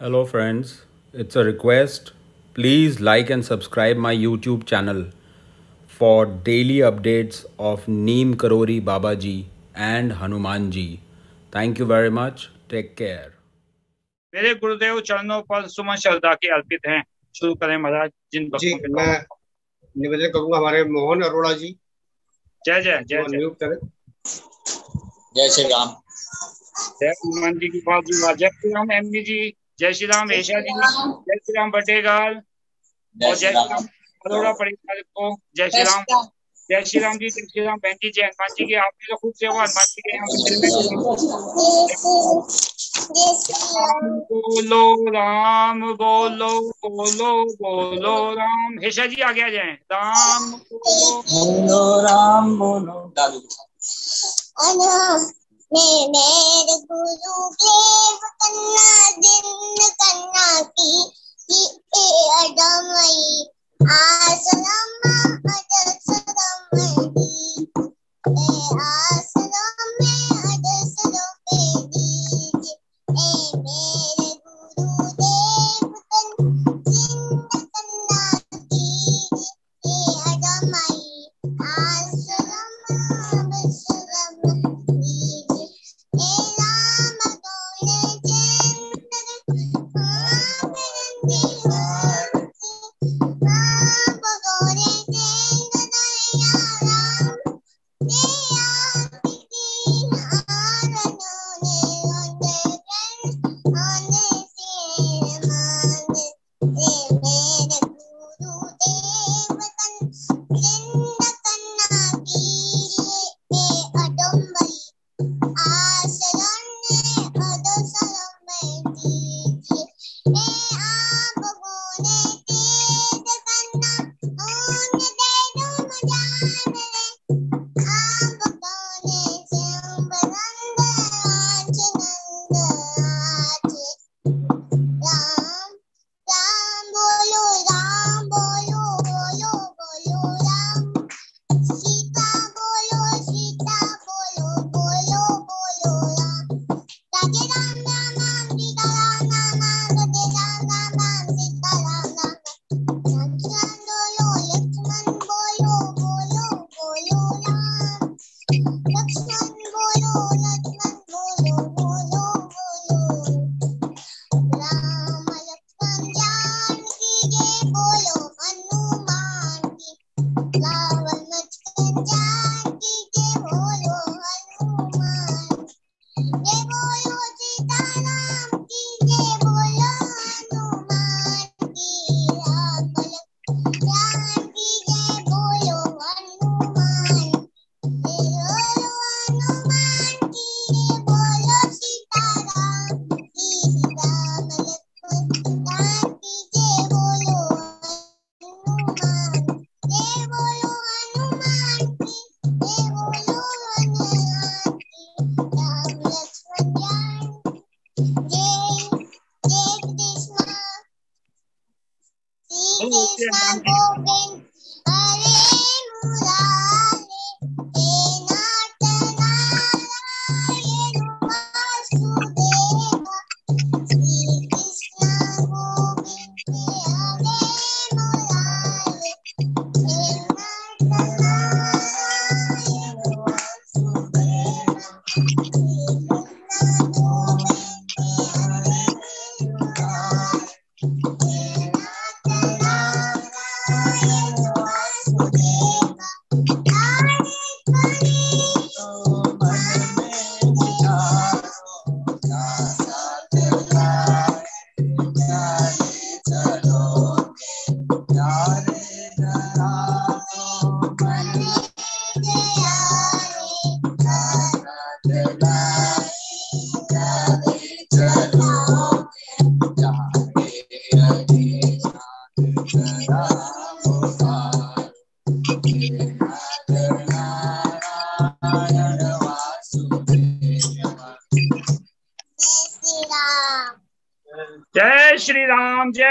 Hello, friends. It's a request. Please like and subscribe my YouTube channel for daily updates of Neem Karori Babaji and Hanumanji. Thank you very much. Take care. मेरे गुरुदेव चरणों पर सुमन श्रद्धा के अर्पित हैं शुरू करें महाराज जिन जी भक्तों के मैं नाम निवेदन करूँगा हमारे मोहन अरोड़ा जी जय जय जय जय श्री राम जय हनुमान जी की बात जय श्री राम एम जी जय श्री राम ऐशा जी जय श्री राम बटेगाल और जय श्री राम अरोड़ा परिवार को। जय श्री राम जय श्री राम जी जय श्री राम बहन जी जय हनुमान जी की। आपकी तो खूब सेवा हनुमान जी के यहाँ बोलो राम बोलो बोलो बोलो राम। हेशा जी आगे आ जाए। राम बोलो। राम बोलो। दादू मेरे गुरु देव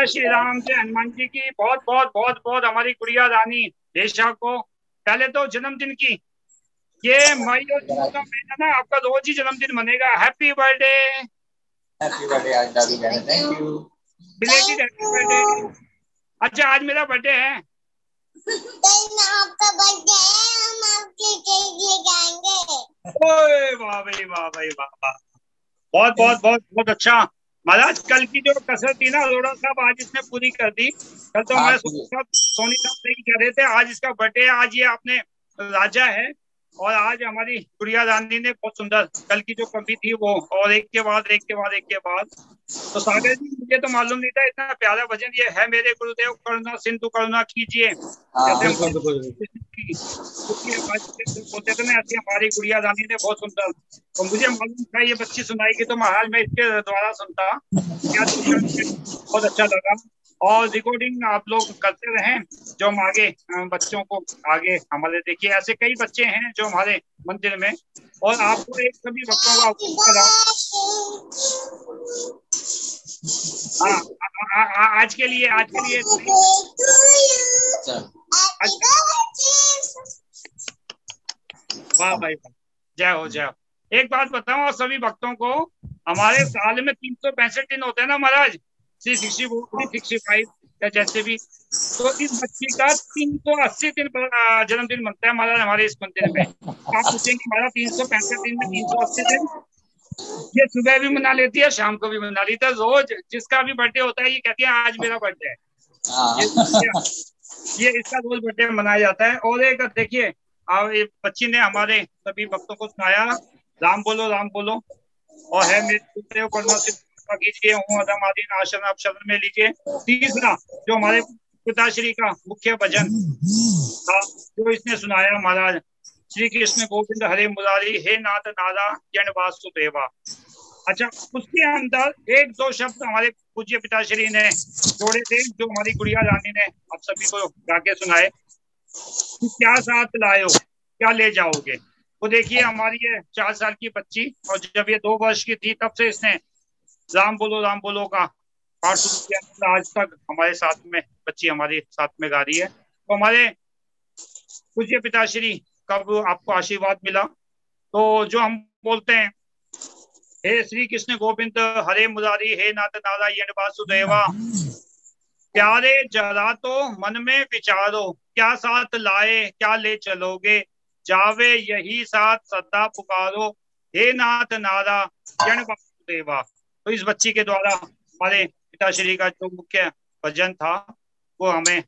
जय श्री राम जय हनुमान जी की। बहुत बहुत बहुत बहुत हमारी गुड़िया रानी देशा को। पहले तो जन्मदिन की। ये मई और जून का महीना ना आपका रोज ही जन्मदिन मनेगा हैप्पी बर्थडे हैप्पी बर्थडे आज दादू कह thank you belated happy birthday अच्छा आज मेरा बर्थडे है। आपका बर्थडे है। हम आपके केक आएँगे ओए वाह भाई वाह भाई वाह वाह। बहुत बहुत बहुत बहुत अच्छा। महाराज कल की जो कसरत थी ना अरोड़ा साहब आज इसने पूरी कर दी। कल तो हमारे सोनी साहब सोनी साहब से ही कह रहे थे। आज इसका बर्थडे आज ये आपने राजा है। और आज हमारी गुड़िया रानी ने बहुत सुंदर कल की जो कमी थी वो और एक के बाद एक के बाद एक के बाद। तो सागर जी मुझे तो मालूम नहीं था इतना प्यारा भजन ये है मेरे गुरुदेव करुणा सिंधु करुणा कीजिए। हाँ थे ना ऐसी हमारी गुड़िया रानी ने बहुत सुंदर तो मुझे मालूम था ये बच्ची सुनाएगी तो महाराज मैं इसके द्वारा सुनता। क्या बहुत अच्छा लगा। और रिकॉर्डिंग आप लोग करते रहें, जो हम आगे बच्चों को आगे हमारे देखिए। ऐसे कई बच्चे हैं जो हमारे मंदिर में, और आपको एक सभी बच्चों का हाँ आज के लिए, आज के लिए वाह भाई जय हो जय हो। एक बात बताऊँ, और सभी भक्तों को, हमारे साल में तीन सौ पैंसठ दिन होते हैं ना महाराज? Three sixty three sixty five या जैसे भी। तो इस बच्ची का तीन सौ अस्सी दिन जन्मदिन मनता है महाराज हमारे इस मंदिर में। आप पूछेंगे हमारा तीन सौ पैंसठ दिन में तीन सौ अस्सी दिन? ये सुबह भी मना लेती है शाम को भी मना लेती है। रोज जिसका भी बर्थडे होता है ये कहती है आज मेरा बर्थडे है। हाँ। ये इसका रोज बर्थडे मनाया जाता है। और एक देखिए बच्ची ने हमारे सभी भक्तों को सुनाया राम बोलो राम बोलो। और है मेरे कृपा कीजिए हूँ अदम आदि आशन आप शरण में लीजिए तीसरा, जो हमारे पिताश्री का मुख्य भजन था, जो इसने सुनाया महाराज, श्री कृष्ण गोविंद हरे मुरारी, हे नाथ नारा जन वासुदेवा अच्छा उसके अंदर एक दो शब्द हमारे पूज्य पिताश्री ने जोड़े थे, जो हमारी गुड़िया रानी ने आप सभी को गा के सुनाए। कि क्या साथ लायो क्या ले जाओगे? तो देखिए, हमारी ये चार साल की बच्ची, और जब ये दो वर्ष की थी, तब से इसने राम बोलो राम बोलो का पाठ शुरू किया था। आज तक। हमारे साथ में, बच्ची हमारे साथ में गा रही है। तो हमारे पूज्य पिताश्री कब आपको आशीर्वाद मिला। तो जो हम बोलते हैं, हे श्री कृष्ण गोविंद, हरे मुरारी, हे नाथ नारायण, वासुदेवा, प्यारे जरा तो मन में विचारो, क्या साथ लाए, क्या ले चलोगे? जावे यही साथ सदा पुकारो, हे नाथ नारा, जन वासुदेवा। तो इस बच्ची के द्वारा हमारे पिताश्री का जो मुख्य भजन था, वो हमें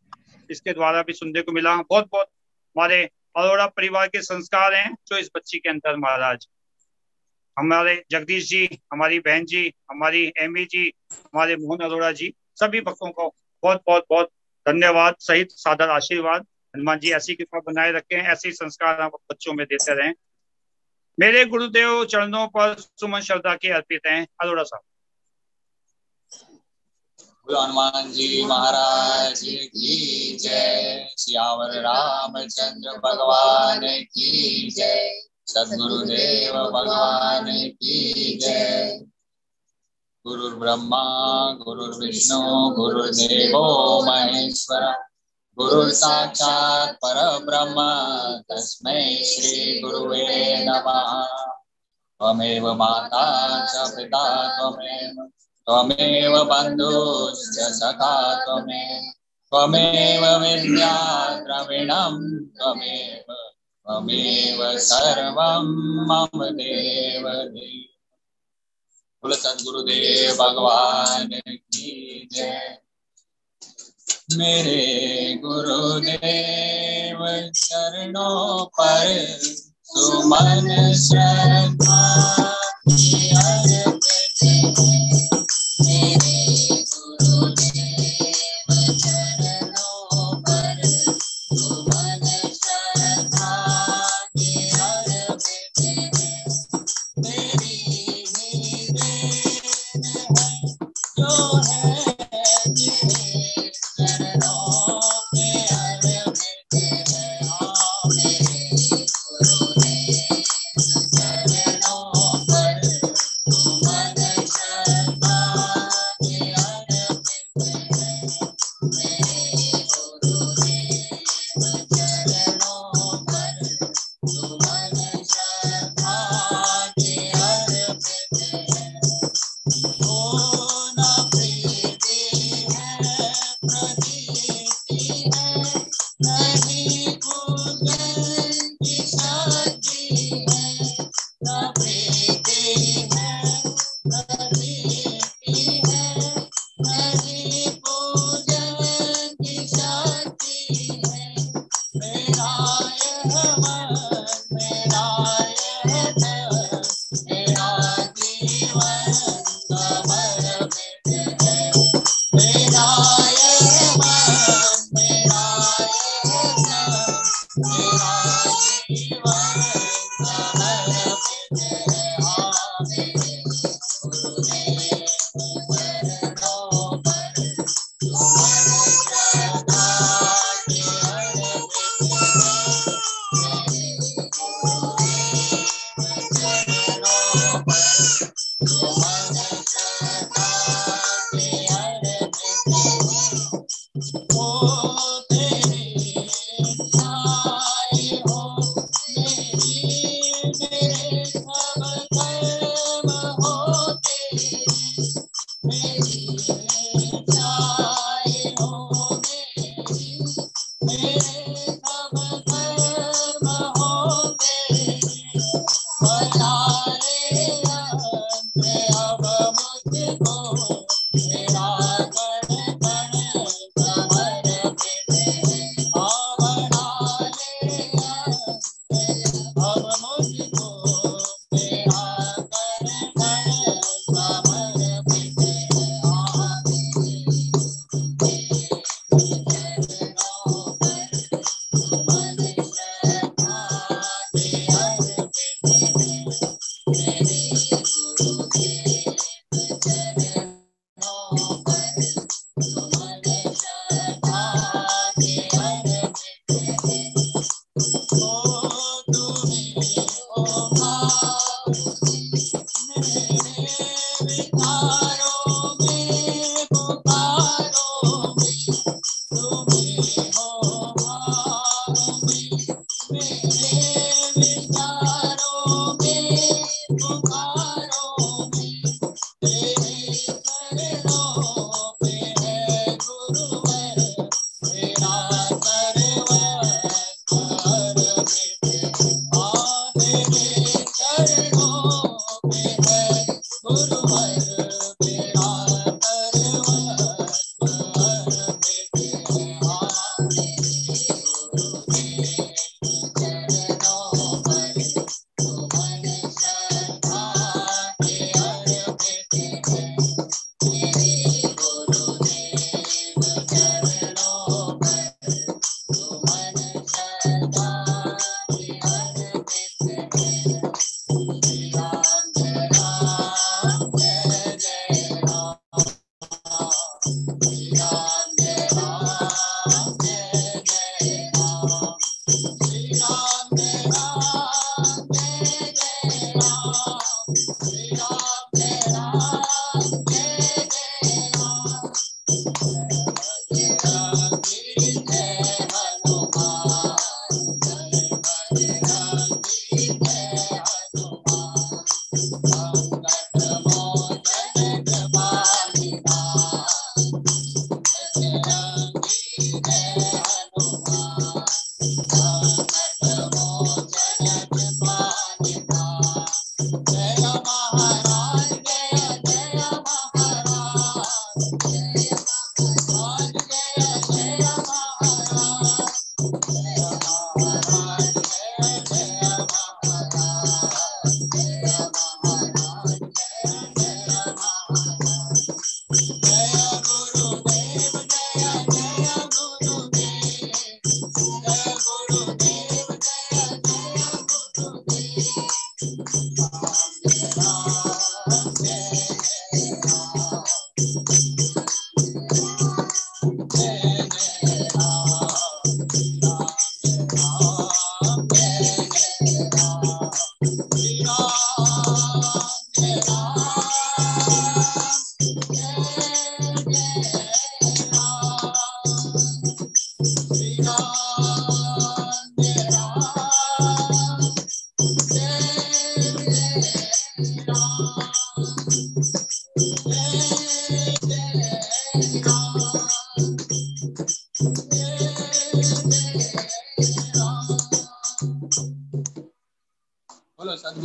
इसके द्वारा भी सुनने को मिला। बहुत बहुत हमारे अरोड़ा परिवार के संस्कार हैं जो इस बच्ची के अंदर, महाराज। हमारे जगदीश जी, हमारी बहन जी, हमारी एमी जी, हमारे मोहन अरोड़ा जी, सभी भक्तों को बहुत बहुत बहुत धन्यवाद, सहित सादर आशीर्वाद। हनुमान जी ऐसी कृपा बनाए रखें, ऐसे संस्कार आप बच्चों में देते रहें। मेरे गुरुदेव चरणों पर सुमन श्रद्धा के अर्पित हैं। अरोड़ा साहब। हनुमान जी महाराज की जय। सियावर रामचंद्र भगवान की जय। सदगुरुदेव भगवान की जय। गुरु ब्रह्मा गुरु विष्णु गुरुदेवो महेश्वर। गुरु साक्षात् पर ब्रह्म तस्मै श्री गुरुवे नमः। त्वमेव माता च पिता त्वमेव बन्धुश्च सखा त्वमेव त्वमेव विद्या द्रविणं त्वमेव त्वमेव सर्वं मम देव सदगुरुदेव भगवान की जय। मेरे गुरुदेव चरणों पर सुमन श्रद्धा Jesus.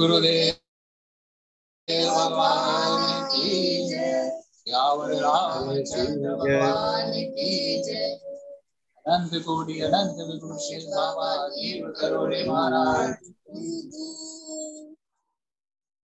सदगुरुदेव भगवान अनंत कोटि अनंत विभूषण बाबा जीव करोड़े महाराज।